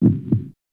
Take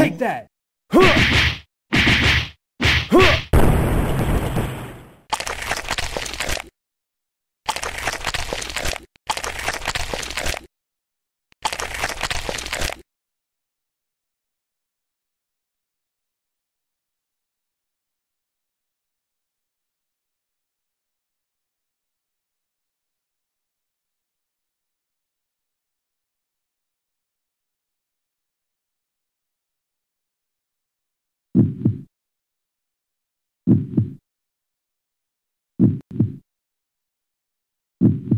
Take that! Mm-hmm.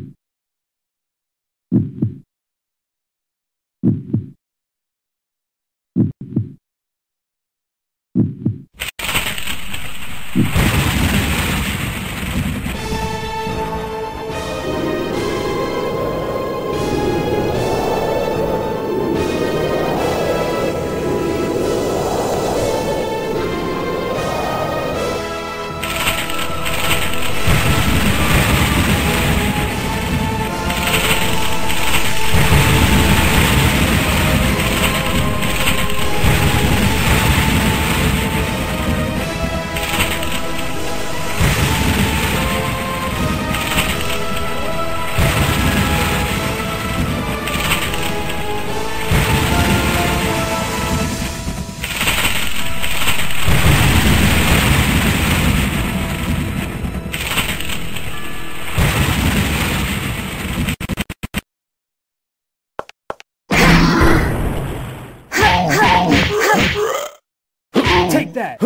Take that!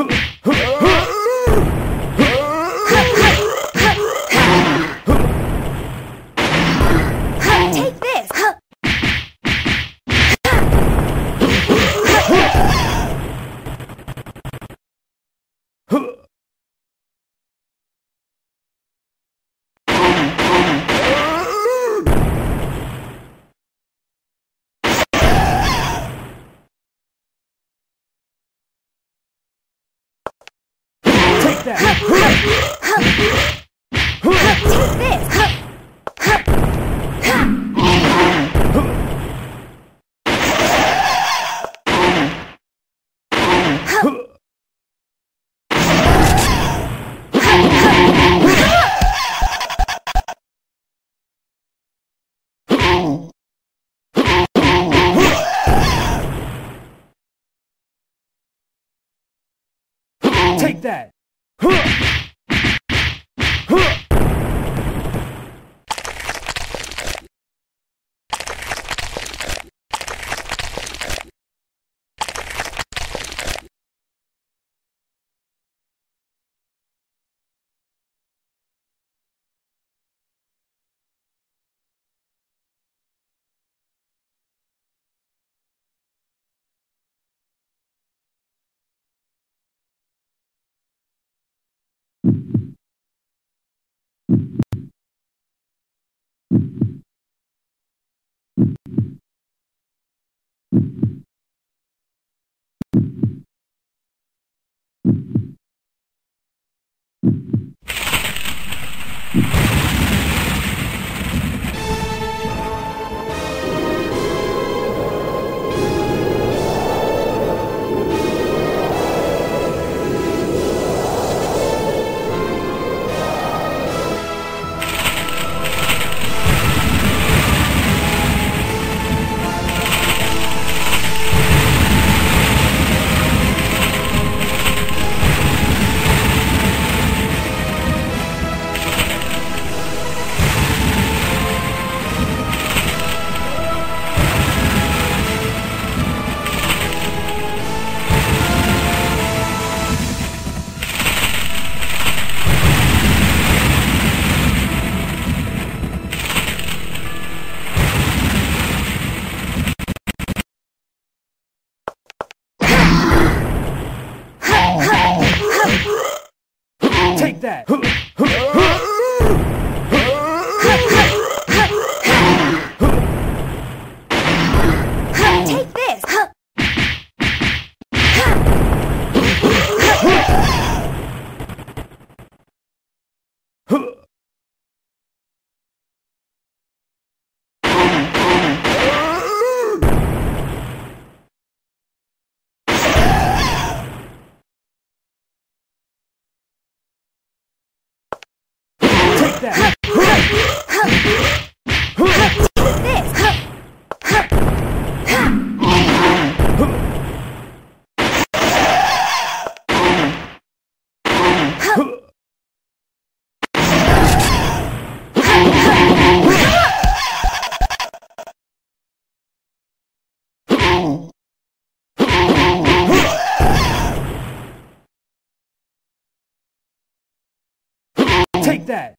Take that! Take Take that! Take that!